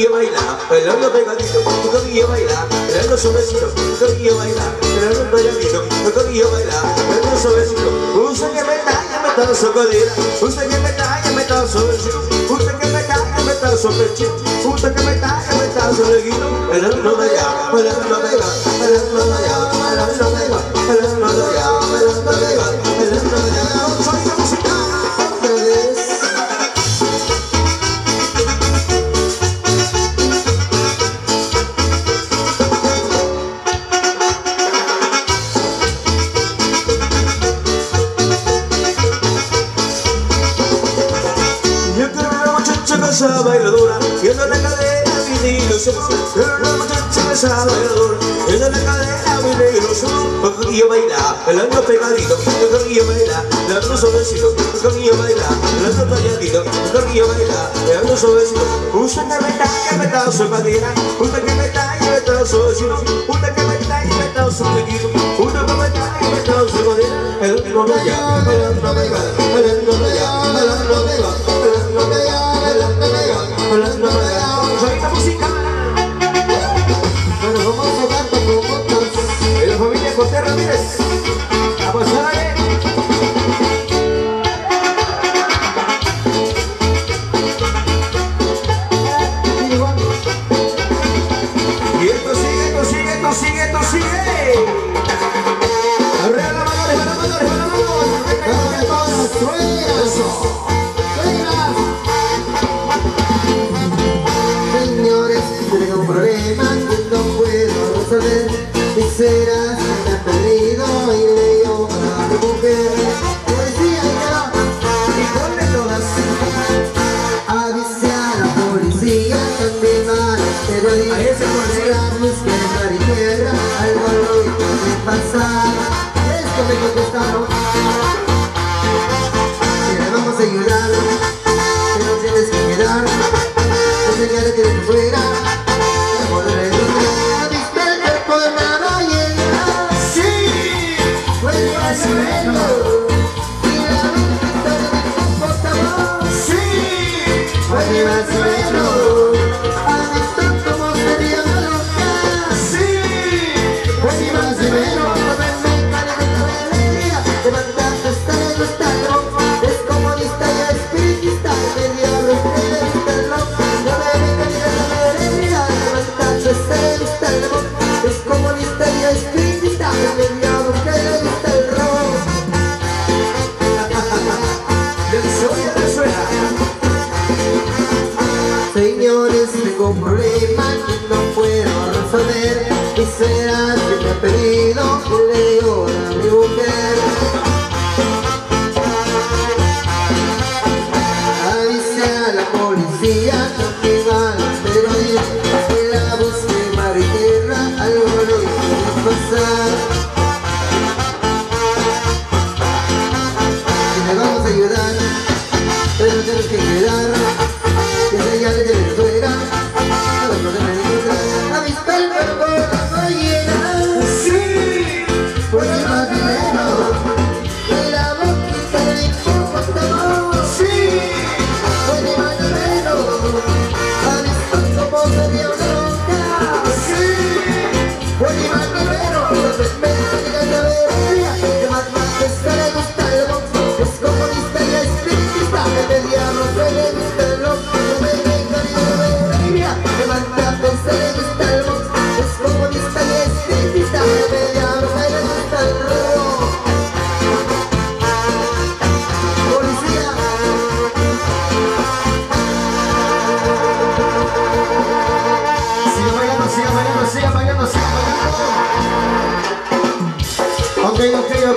guillo baila, bailando pegadito, tu coquillo baila, bailando suavecito, tu coquillo baila, bailando pegadito, tu coquillo baila, bailando suavecito, usa que me daña, me da socodera, usa que me daña, me da suavecito, usa que me daña, me da suavecito, usa que me daña, me da bailando bailando sábado En la cadera mi negro yo Coquillo baila, el pegadito Coquillo baila, le ando suavecito Coquillo baila, le ando talladito Coquillo baila, le ando suavecito. Usted que me talla, me da su patera Usted que me talla, me da su vecino Usted que me talla, me da su vecino Usted que me talla, me da su patera El que no lo llama, el El que no lo llama, el que no me va El que Señores, tengo un problema que no puedo resolver y será que me he pedido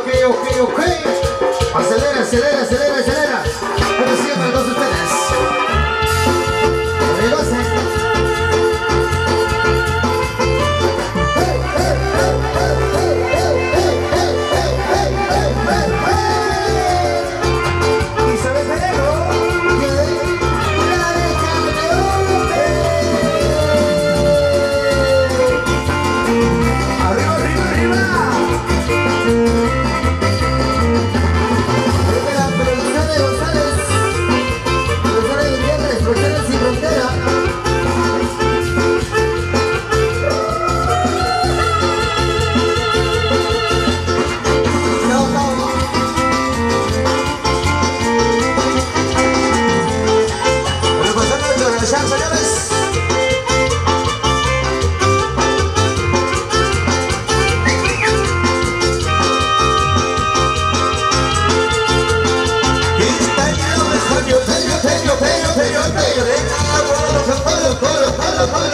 ok, ok, ok. Acelera, acelera, acelera, acelera. Hello.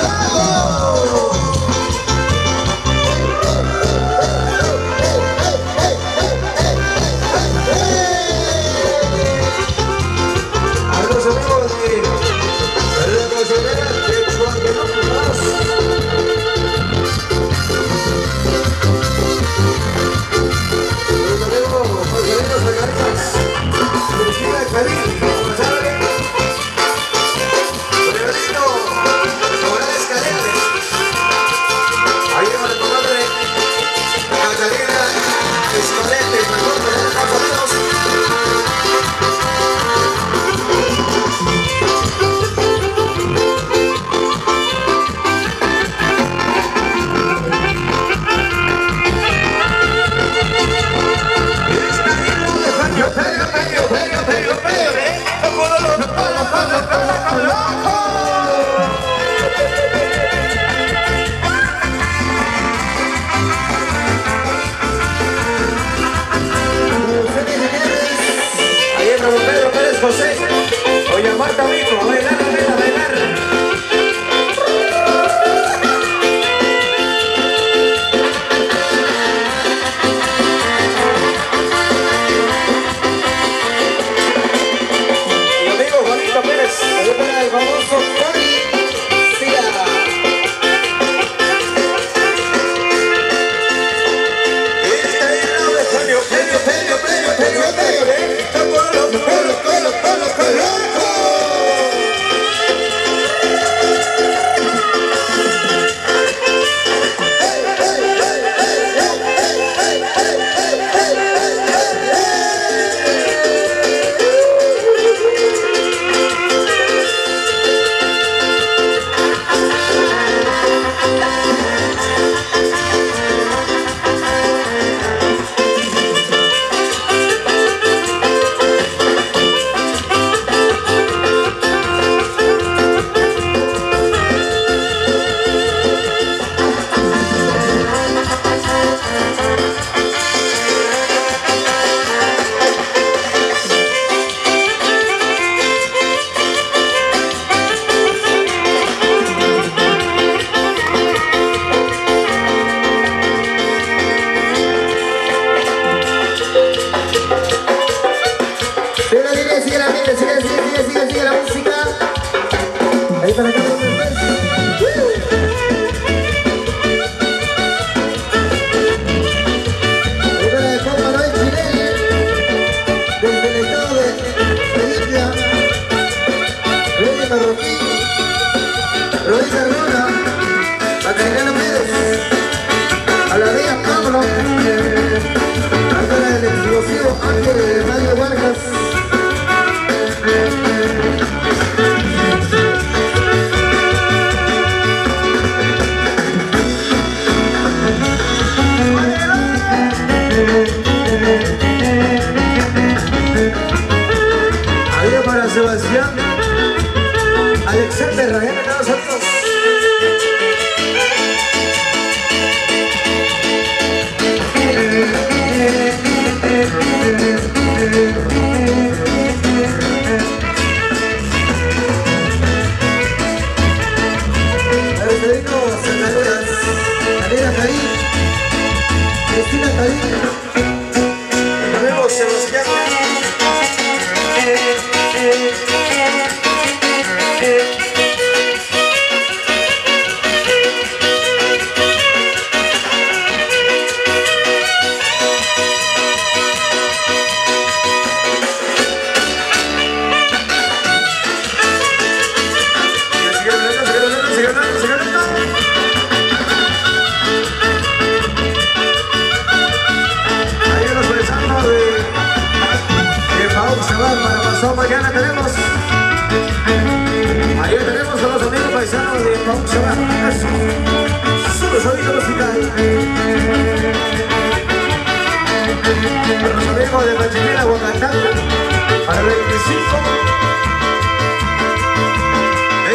El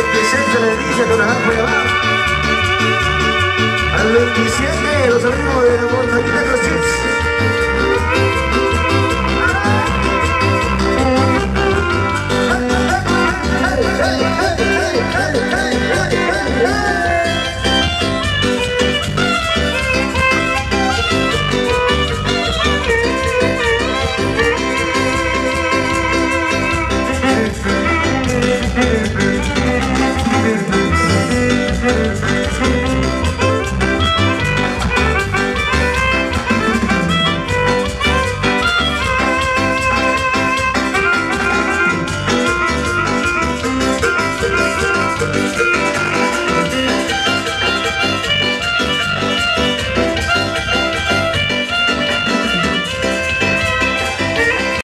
26 le dice que nos va a llevar. Al 27 los amigos de la Montañita Cruz.